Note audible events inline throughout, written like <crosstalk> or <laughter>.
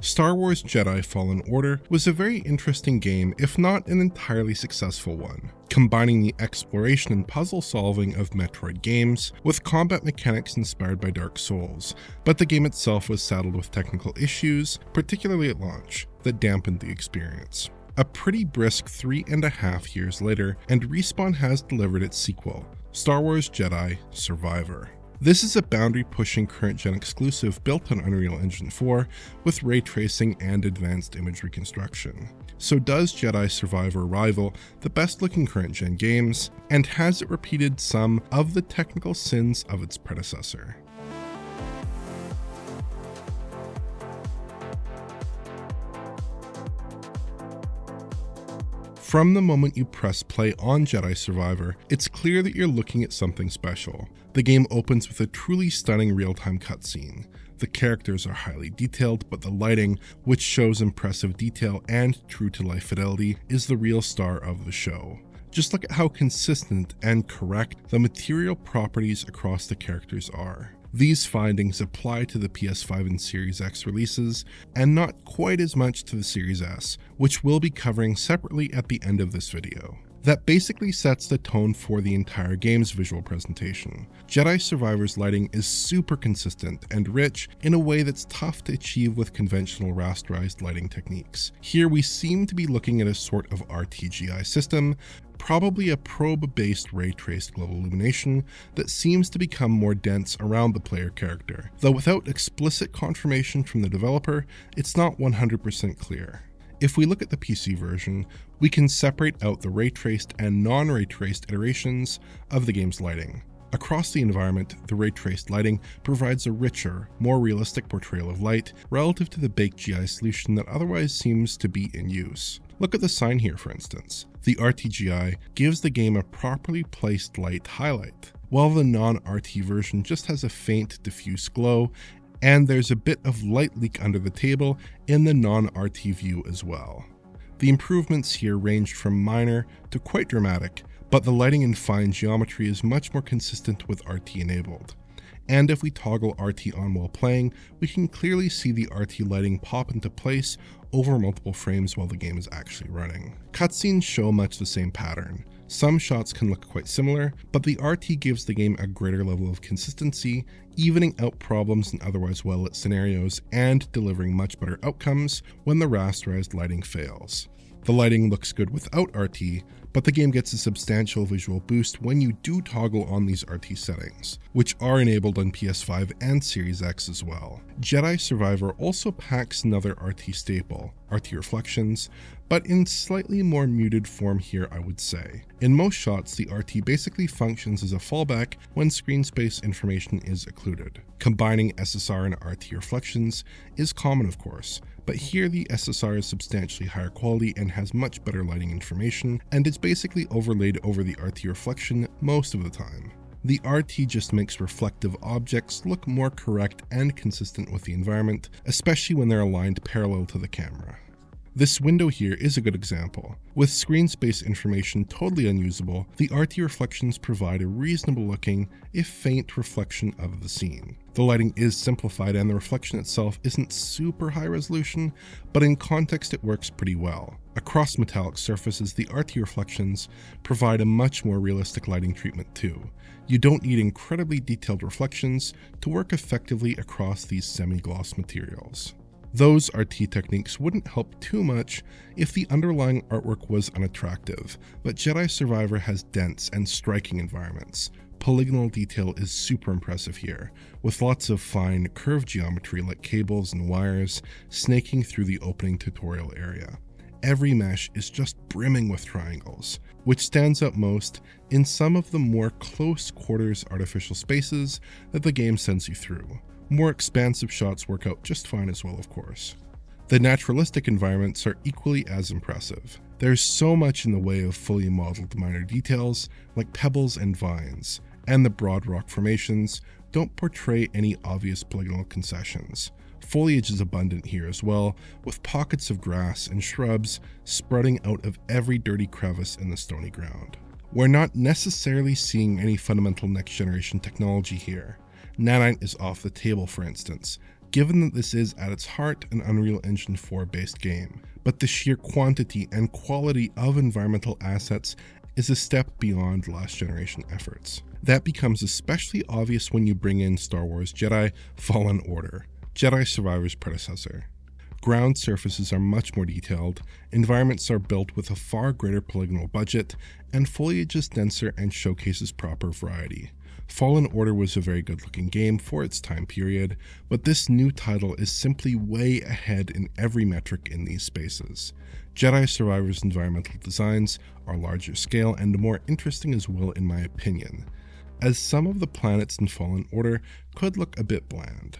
Star Wars Jedi Fallen Order was a very interesting game, if not an entirely successful one, combining the exploration and puzzle solving of Metroid games with combat mechanics inspired by Dark Souls, but the game itself was saddled with technical issues, particularly at launch, that dampened the experience. A pretty brisk three and a half years later, and Respawn has delivered its sequel, Star Wars Jedi Survivor. This is a boundary pushing current gen exclusive built on Unreal Engine 4 with ray tracing and advanced image reconstruction. So, does Jedi Survivor rival the best looking current gen games, and has it repeated some of the technical sins of its predecessor? From the moment you press play on Jedi Survivor, it's clear that you're looking at something special. The game opens with a truly stunning real time cutscene. The characters are highly detailed, but the lighting, which shows impressive detail and true to life fidelity, is the real star of the show. Just look at how consistent and correct the material properties across the characters are. These findings apply to the PS5 and Series X releases, and not quite as much to the Series S, which we'll be covering separately at the end of this video. That basically sets the tone for the entire game's visual presentation. Jedi Survivor's lighting is super consistent and rich in a way that's tough to achieve with conventional rasterized lighting techniques. Here we seem to be looking at a sort of RTGI system, probably a probe-based ray-traced global illumination that seems to become more dense around the player character. Though without explicit confirmation from the developer, it's not 100% clear. If we look at the PC version, we can separate out the ray-traced and non-ray-traced iterations of the game's lighting. Across the environment, the ray traced lighting provides a richer, more realistic portrayal of light relative to the baked GI solution that otherwise seems to be in use. Look at the sign here, for instance. The RTGI gives the game a properly placed light highlight, while the non RT version just has a faint diffuse glow, and there's a bit of light leak under the table in the non RT view as well. The improvements here ranged from minor to quite dramatic, but the lighting and fine geometry is much more consistent with RT enabled. And if we toggle RT on while playing, we can clearly see the RT lighting pop into place over multiple frames while the game is actually running. Cutscenes show much the same pattern. Some shots can look quite similar, but the RT gives the game a greater level of consistency, evening out problems in otherwise well lit scenarios and delivering much better outcomes when the rasterized lighting fails. The lighting looks good without RT, but the game gets a substantial visual boost when you do toggle on these RT settings, which are enabled on PS5 and Series X as well. Jedi Survivor also packs another RT staple, RT Reflections, but in slightly more muted form here, I would say. In most shots, the RT basically functions as a fallback when screen space information is occluded. Combining SSR and RT reflections is common, of course, but here the SSR is substantially higher quality and has much better lighting information, and it's basically overlaid over the RT reflection most of the time. The RT just makes reflective objects look more correct and consistent with the environment, especially when they're aligned parallel to the camera. This window here is a good example. With screen space information totally unusable, the RT reflections provide a reasonable looking, if faint, reflection of the scene. The lighting is simplified and the reflection itself isn't super high resolution, but in context it works pretty well. Across metallic surfaces, the RT reflections provide a much more realistic lighting treatment too. You don't need incredibly detailed reflections to work effectively across these semi-gloss materials. Those RT techniques wouldn't help too much if the underlying artwork was unattractive, but Jedi Survivor has dense and striking environments. Polygonal detail is super impressive here, with lots of fine curved geometry like cables and wires snaking through the opening tutorial area. Every mesh is just brimming with triangles, which stands out most in some of the more close quarters artificial spaces that the game sends you through. More expansive shots work out just fine as well, of course. The naturalistic environments are equally as impressive. There's so much in the way of fully modeled minor details, like pebbles and vines, and the broad rock formations don't portray any obvious polygonal concessions. Foliage is abundant here as well, with pockets of grass and shrubs spreading out of every dirty crevice in the stony ground. We're not necessarily seeing any fundamental next generation technology here. Nanite is off the table, for instance. given that this is at its heart an Unreal Engine 4 based game. But the sheer quantity and quality of environmental assets is a step beyond last generation efforts. That becomes especially obvious when you bring in Star Wars Jedi Fallen Order, Jedi Survivor's predecessor. Ground surfaces are much more detailed, environments are built with a far greater polygonal budget, and foliage is denser and showcases proper variety. Fallen Order was a very good looking game for its time period, but this new title is simply way ahead in every metric in these spaces. Jedi Survivor's environmental designs are larger scale and more interesting as well, in my opinion, as some of the planets in Fallen Order could look a bit bland.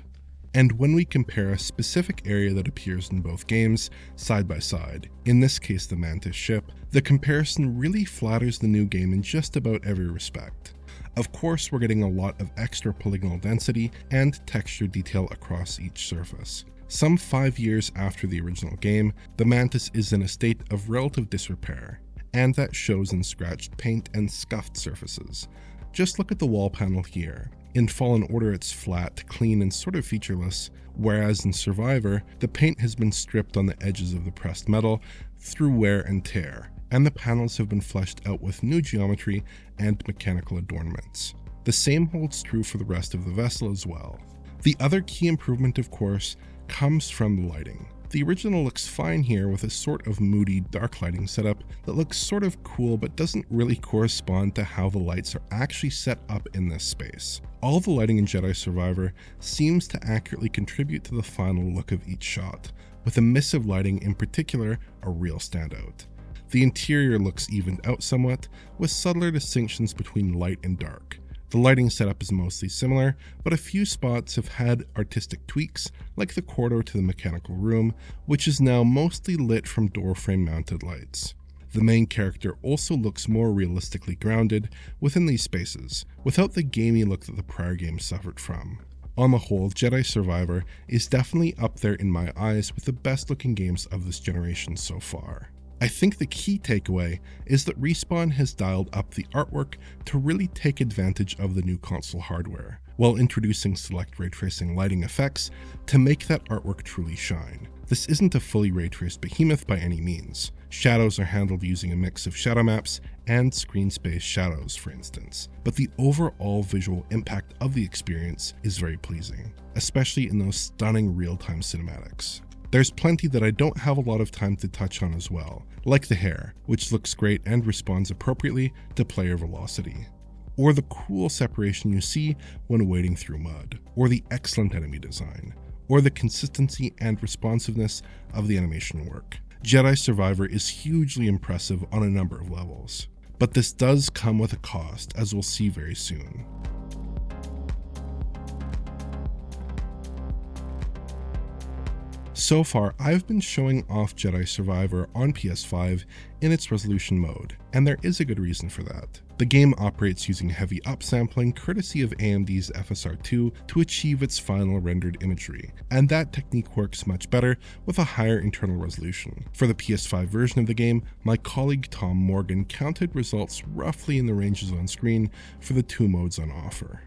And when we compare a specific area that appears in both games side by side, in this case the Mantis ship, the comparison really flatters the new game in just about every respect. Of course, we're getting a lot of extra polygonal density and texture detail across each surface. Some five years after the original game, the Mantis is in a state of relative disrepair, and that shows in scratched paint and scuffed surfaces. Just look at the wall panel here. In Fallen Order, it's flat, clean, and sort of featureless, whereas in Survivor, the paint has been stripped on the edges of the pressed metal through wear and tear, and the panels have been fleshed out with new geometry and mechanical adornments. The same holds true for the rest of the vessel as well. The other key improvement, of course, comes from the lighting. The original looks fine here with a sort of moody dark lighting setup that looks sort of cool but doesn't really correspond to how the lights are actually set up in this space. All the lighting in Jedi Survivor seems to accurately contribute to the final look of each shot, with emissive lighting in particular a real standout. The interior looks evened out somewhat, with subtler distinctions between light and dark. The lighting setup is mostly similar, but a few spots have had artistic tweaks, like the corridor to the mechanical room, which is now mostly lit from doorframe mounted lights. The main character also looks more realistically grounded within these spaces, without the gamey look that the prior game suffered from. On the whole, Jedi Survivor is definitely up there in my eyes with the best looking games of this generation so far. I think the key takeaway is that Respawn has dialed up the artwork to really take advantage of the new console hardware, while introducing select ray tracing lighting effects to make that artwork truly shine. This isn't a fully ray traced behemoth by any means. Shadows are handled using a mix of shadow maps and screen space shadows, for instance, but the overall visual impact of the experience is very pleasing, especially in those stunning real time cinematics. There's plenty that I don't have a lot of time to touch on as well, like the hair, which looks great and responds appropriately to player velocity, or the cool separation you see when wading through mud, or the excellent enemy design, or the consistency and responsiveness of the animation work. Jedi Survivor is hugely impressive on a number of levels, but this does come with a cost, as we'll see very soon. So far, I've been showing off Jedi Survivor on PS5 in its resolution mode, and there is a good reason for that. The game operates using heavy upsampling courtesy of AMD's FSR2 to achieve its final rendered imagery, and that technique works much better with a higher internal resolution. For the PS5 version of the game, my colleague Tom Morgan counted results roughly in the ranges on screen for the two modes on offer.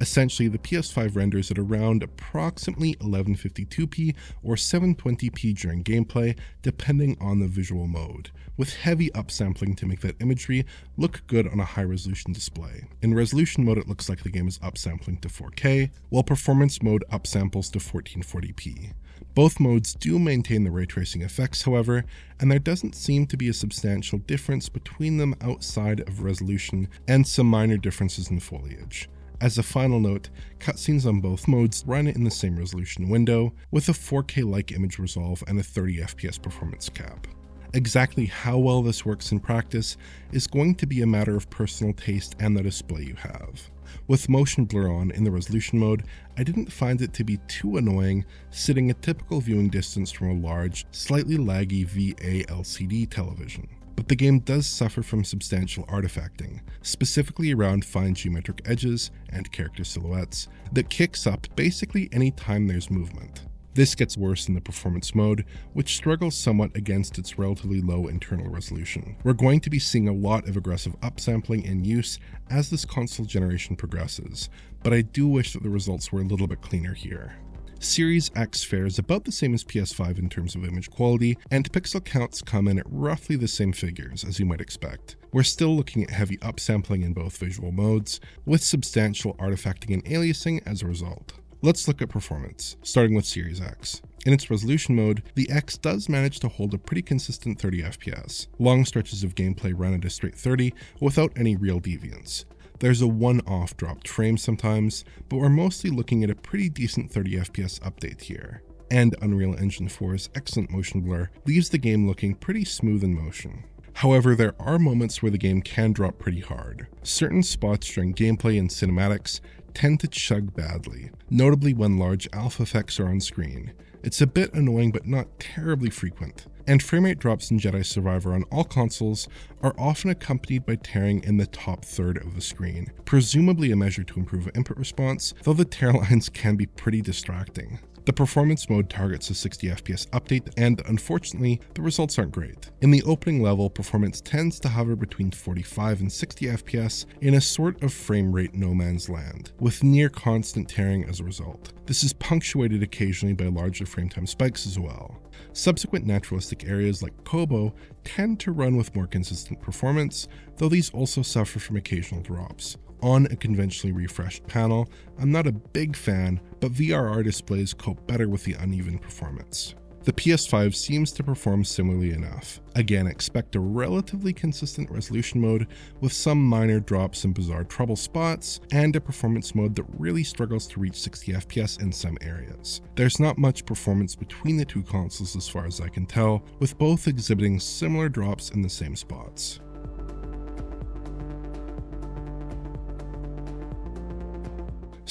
Essentially, the PS5 renders at around approximately 1152p or 720p during gameplay, depending on the visual mode, with heavy upsampling to make that imagery look good on a high resolution display. In resolution mode, it looks like the game is upsampling to 4K, while performance mode upsamples to 1440p. Both modes do maintain the ray tracing effects, however, and there doesn't seem to be a substantial difference between them outside of resolution and some minor differences in foliage. As a final note, cutscenes on both modes run in the same resolution window, with a 4K like image resolve and a 30 FPS performance cap. Exactly how well this works in practice is going to be a matter of personal taste and the display you have. With motion blur on in the resolution mode, I didn't find it to be too annoying sitting a typical viewing distance from a large, slightly laggy VA LCD television but the game does suffer from substantial artifacting, specifically around fine geometric edges and character silhouettes, that kicks up basically any time there's movement. This gets worse in the performance mode, which struggles somewhat against its relatively low internal resolution. We're going to be seeing a lot of aggressive upsampling in use as this console generation progresses, but I do wish that the results were a little bit cleaner here. Series X fares about the same as PS5 in terms of image quality, and pixel counts come in at roughly the same figures as you might expect. We're still looking at heavy upsampling in both visual modes, with substantial artifacting and aliasing as a result. Let's look at performance, starting with Series X. In its resolution mode, the X does manage to hold a pretty consistent 30 FPS. Long stretches of gameplay run at a straight 30 without any real deviance. There's a one-off dropped frame sometimes, but we're mostly looking at a pretty decent 30 FPS update here. And Unreal Engine 4's excellent motion blur leaves the game looking pretty smooth in motion. However, there are moments where the game can drop pretty hard. Certain spots during gameplay and cinematics tend to chug badly, notably when large alpha effects are on screen. It's a bit annoying but not terribly frequent, and framerate drops in Jedi Survivor on all consoles are often accompanied by tearing in the top third of the screen, presumably a measure to improve input response, though the tear <laughs> lines can be pretty distracting. The performance mode targets a 60 FPS update, and unfortunately, the results aren't great. In the opening level, performance tends to hover between 45 and 60 FPS in a sort of frame rate no man's land, with near constant tearing as a result. This is punctuated occasionally by larger frame time spikes as well. Subsequent naturalistic areas like Koboh tend to run with more consistent performance, though these also suffer from occasional drops on a conventionally refreshed panel. I'm not a big fan, but VRR displays cope better with the uneven performance. The PS5 seems to perform similarly enough. Again, expect a relatively consistent resolution mode with some minor drops and bizarre trouble spots, and a performance mode that really struggles to reach 60 FPS in some areas. There's not much performance between the two consoles as far as I can tell, with both exhibiting similar drops in the same spots.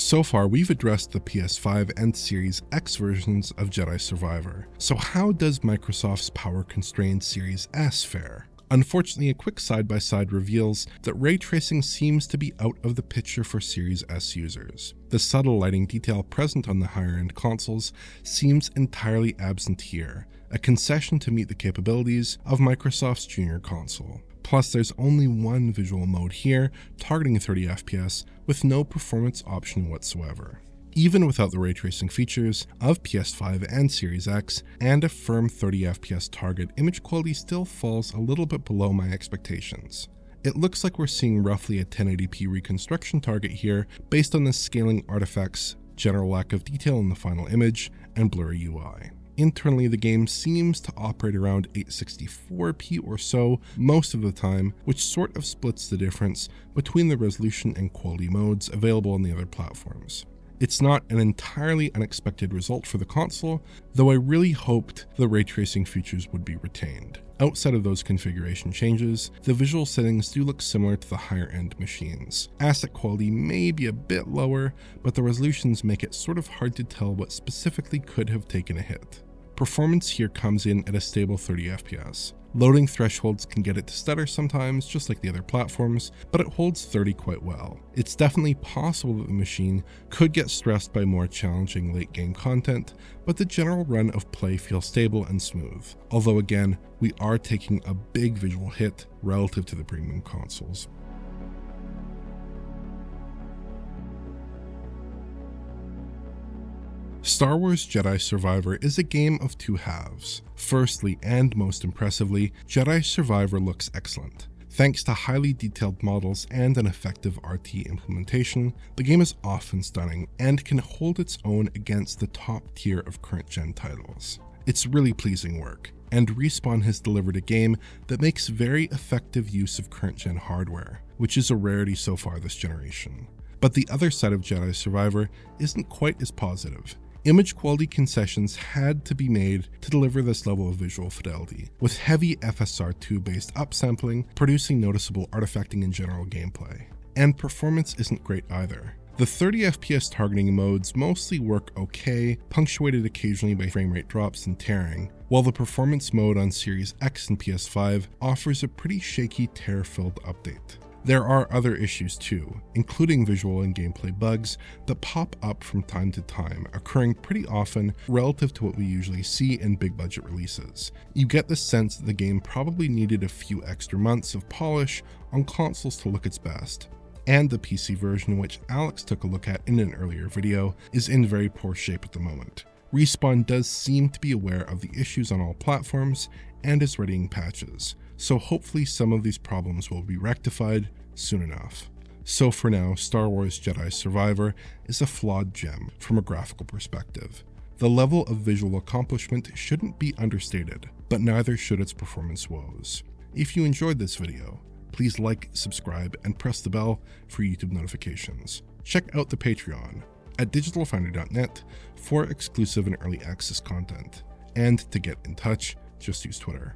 So far, we've addressed the PS5 and Series X versions of Jedi Survivor. So how does Microsoft's power-constrained Series S fare? Unfortunately, a quick side-by-side reveals that ray tracing seems to be out of the picture for Series S users. The subtle lighting detail present on the higher-end consoles seems entirely absent here, a concession to meet the capabilities of Microsoft's junior console. Plus, there's only one visual mode here, targeting 30 FPS, with no performance option whatsoever. Even without the ray tracing features of PS5 and Series X, and a firm 30 FPS target, image quality still falls a little bit below my expectations. It looks like we're seeing roughly a 1080p reconstruction target here based on the scaling artifacts, general lack of detail in the final image, and blurry UI. Internally, the game seems to operate around 864p or so most of the time, which sort of splits the difference between the resolution and quality modes available on the other platforms. It's not an entirely unexpected result for the console, though I really hoped the ray tracing features would be retained. Outside of those configuration changes, the visual settings do look similar to the higher end machines. Asset quality may be a bit lower, but the resolutions make it sort of hard to tell what specifically could have taken a hit. Performance here comes in at a stable 30 FPS. Loading thresholds can get it to stutter sometimes, just like the other platforms, but it holds 30 quite well. It's definitely possible that the machine could get stressed by more challenging late game content, but the general run of play feels stable and smooth. Although again, we are taking a big visual hit relative to the premium consoles. Star Wars Jedi Survivor is a game of two halves. Firstly, and most impressively, Jedi Survivor looks excellent. Thanks to highly detailed models and an effective RT implementation, the game is often stunning and can hold its own against the top tier of current gen titles. It's really pleasing work, and Respawn has delivered a game that makes very effective use of current gen hardware, which is a rarity so far this generation. But the other side of Jedi Survivor isn't quite as positive, Image quality concessions had to be made to deliver this level of visual fidelity, with heavy FSR2 based upsampling producing noticeable artifacting in general gameplay. And performance isn't great either. The 30 FPS targeting modes mostly work okay, punctuated occasionally by frame rate drops and tearing, while the performance mode on Series X and PS5 offers a pretty shaky tear filled update. There are other issues too, including visual and gameplay bugs that pop up from time to time, occurring pretty often relative to what we usually see in big budget releases. You get the sense that the game probably needed a few extra months of polish on consoles to look its best. and the PC version, which Alex took a look at in an earlier video, is in very poor shape at the moment. Respawn does seem to be aware of the issues on all platforms and is readying patches, so hopefully some of these problems will be rectified soon enough. So for now, Star Wars Jedi Survivor is a flawed gem from a graphical perspective. The level of visual accomplishment shouldn't be understated, but neither should its performance woes. If you enjoyed this video, please like, subscribe, and press the bell for YouTube notifications. Check out the Patreon at digitalfoundry.net for exclusive and early access content. And to get in touch, just use Twitter.